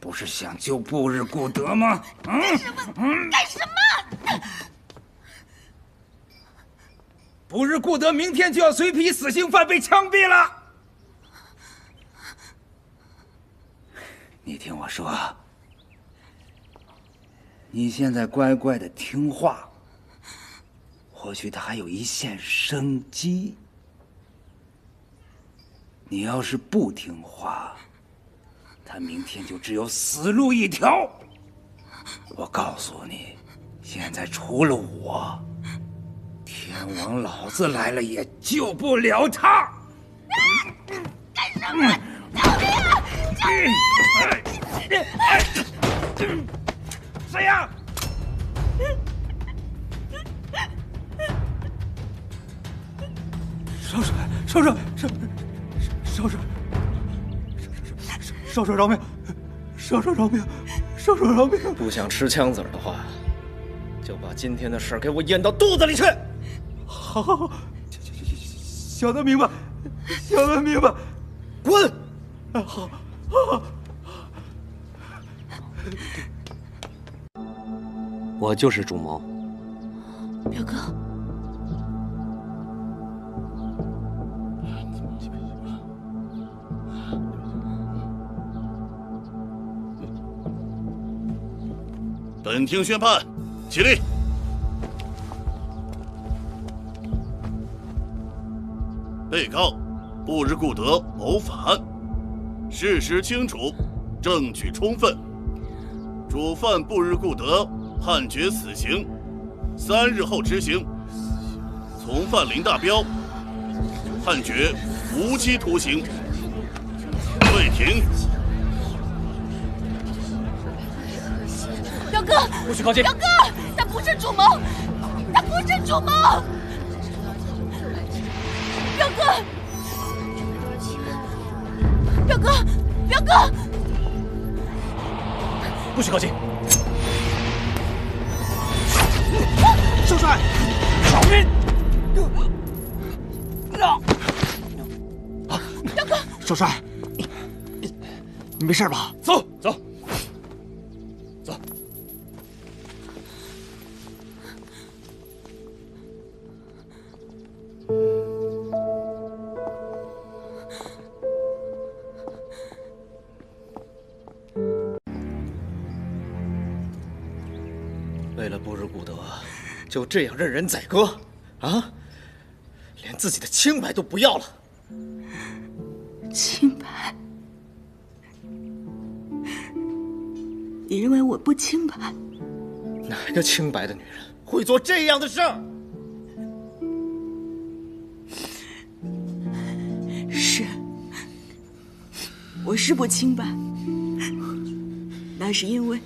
不是想救布日古德吗？干什么？干什么？布日古德明天就要随批死刑犯被枪毙了。你听我说，你现在乖乖的听话，或许他还有一线生机。你要是不听话，他明天就只有死路一条。我告诉你，现在除了我，天王老子来了也救不了他。干什么？救命啊！救命！谁呀？少帅，少帅，少少少帅饶命！少帅饶命！少帅饶命！不想吃枪子儿的话，就把今天的事给我咽到肚子里去。好，好，好，小的明白，小的明白，滚！好，好。我就是主谋，表哥。本庭宣判，起立。被告布日固德谋反，事实清楚，证据充分。主犯布日固德判决死刑，三日后执行。从犯林大彪判决无期徒刑。退庭。表哥，不许靠近！表哥，他不是主谋，他不是主谋。表哥，表哥，表哥，不许靠近！少帅，少林！啊！表哥，少帅，你你没事吧？走走。就这样任人宰割，啊？连自己的清白都不要了？清白？你认为我不清白？哪个清白的女人会做这样的事儿？是，我是不清白。那是因为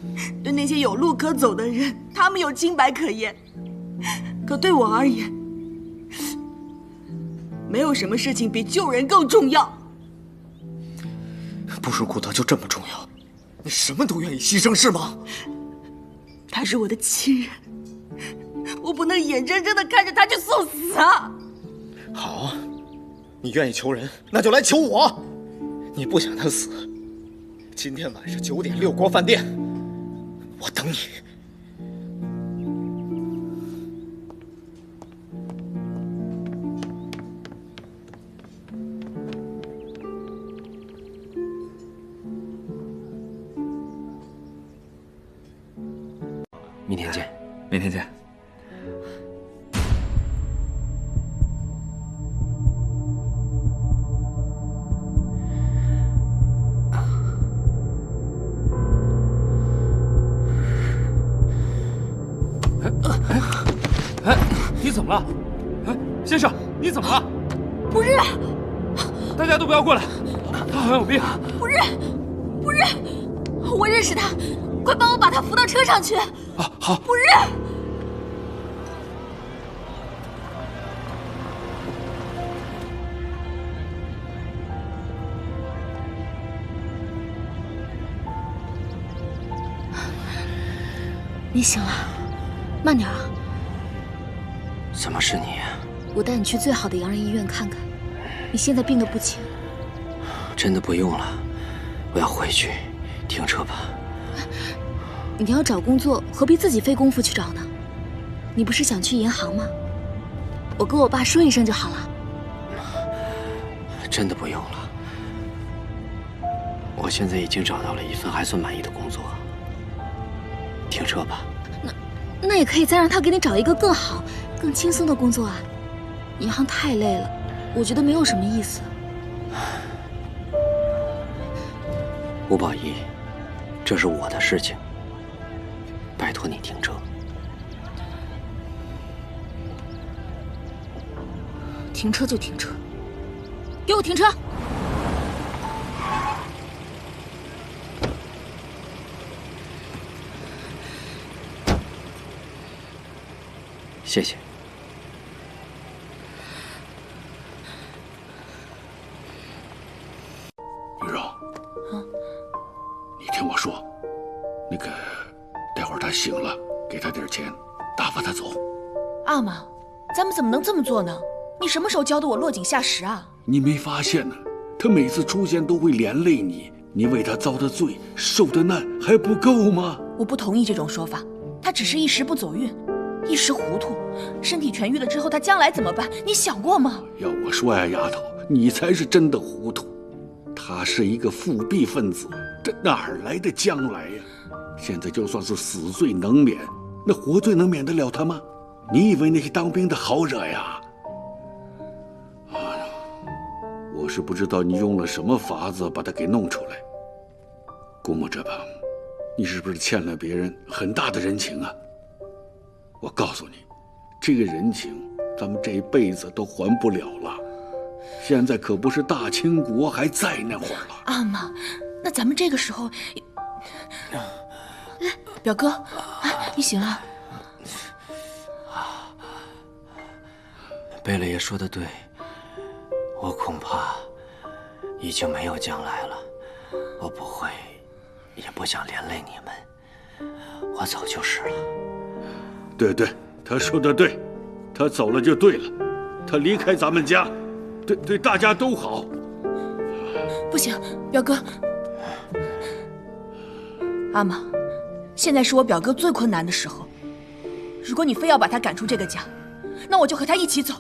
对那些有路可走的人，他们有清白可言；可对我而言，没有什么事情比救人更重要。布什古德就这么重要？你什么都愿意牺牲是吗？他是我的亲人，我不能眼睁睁的看着他去送死啊！好，你愿意求人，那就来求我。你不想他死？今天晚上九点六国饭店，我等你。明天见，明天见。哎，你怎么了？哎，先生，你怎么了？不是，大家都不要过来，他好像有病。不是，不是，我认识他，快帮我把他扶到车上去。啊，好。不日，你醒了，慢点啊。怎么是你？我带你去最好的洋人医院看看，你现在病得不轻。真的不用了，我要回去，停车吧。你要找工作，何必自己费功夫去找呢？你不是想去银行吗？我跟我爸说一声就好了。真的不用了，我现在已经找到了一份还算满意的工作。停车吧。那那也可以再让他给你找一个更好、更轻松的工作啊。银行太累了，我觉得没有什么意思。吴宝仪，这是我的事情，拜托你停车。停车就停车，给我停车！谢谢。咱们怎么能这么做呢？你什么时候教的我落井下石啊？你没发现呢？他每次出现都会连累你，你为他遭的罪、受的难还不够吗？我不同意这种说法。他只是一时不走运，一时糊涂，身体痊愈了之后，他将来怎么办？你想过吗？要我说呀，丫头，你才是真的糊涂。他是一个复辟分子，这哪儿来的将来呀？现在就算是死罪能免，那活罪能免得了他吗？你以为那些当兵的好惹呀？哎呀，我是不知道你用了什么法子把他给弄出来。估摸着吧，你是不是欠了别人很大的人情啊？我告诉你，这个人情咱们这一辈子都还不了了。现在可不是大清国还在那会儿了。阿玛，那咱们这个时候，来，表哥，啊，你醒了。贝勒爷说的对，我恐怕已经没有将来了。我不会，也不想连累你们，我走就是了。对对，他说的对，他走了就对了，他离开咱们家，对对大家都好。不行，表哥，阿玛，现在是我表哥最困难的时候。如果你非要把他赶出这个家，那我就和他一起走。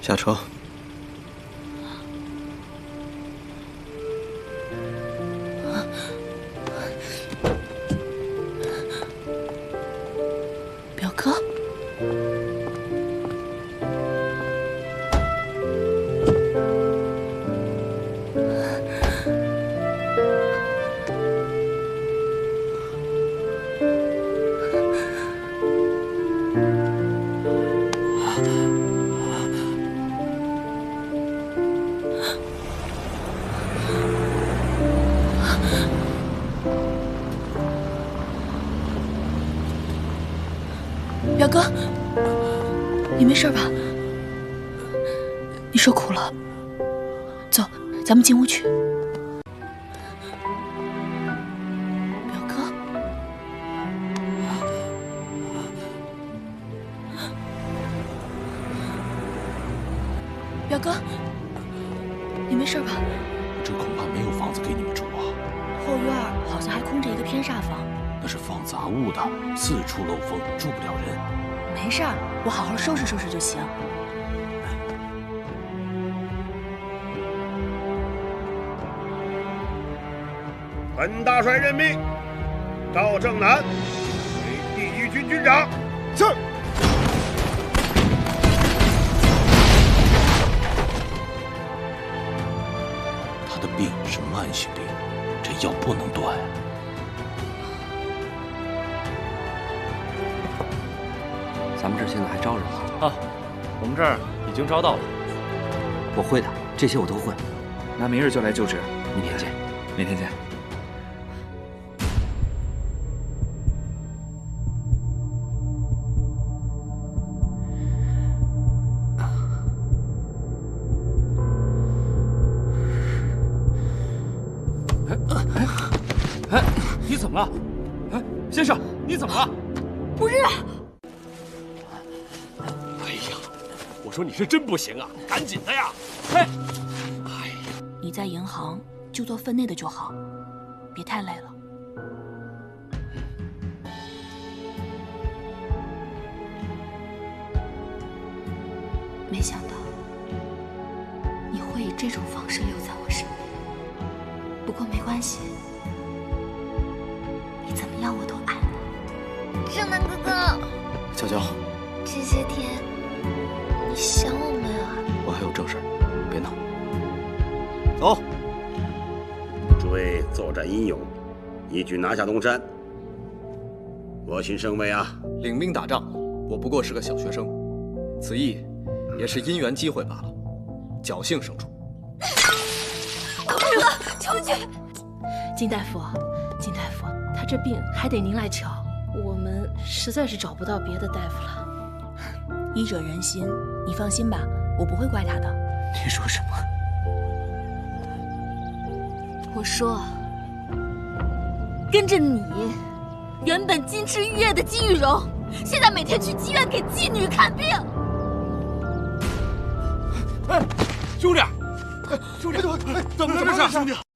下车。表哥，你没事吧？你受苦了。走，咱们进屋去。表哥，表哥，你没事吧？这恐怕没有房子给你们住啊。后院好像还空着一个偏煞房。那是放杂物的，四处漏风，住不了人。没事儿，我好好收拾收拾就行。本大帅任命赵正南为第一军军长。是。他的病是慢性病，这药不能断。招人了。啊我们这儿已经招到了。我会的这些我都会。那明日就来就职。明天见明天见。哎哎你怎么了？哎先生你怎么了？不是我说你是真不行啊，赶紧的呀！嘿，哎呀，你在银行就做分内的就好，别太累了。没想到你会以这种方式留在我身边，不过没关系，你怎么样我都爱你。正南哥哥，娇娇，这些天你想我没有啊？我还有正事，别闹。走。诸位作战英勇，一举拿下东山。我心甚慰啊！领兵打仗，我不过是个小学生，此役。也是因缘机会罢了，侥幸胜出。大哥，求去！金大夫，金大夫，他这病还得您来瞧，我们实在是找不到别的大夫了。医者仁心，你放心吧，我不会怪他的。你说什么？我说，跟着你，原本金枝玉叶的金玉荣，现在每天去妓院给妓女看病。哎，兄弟，哎兄弟，怎么了这是？兄弟。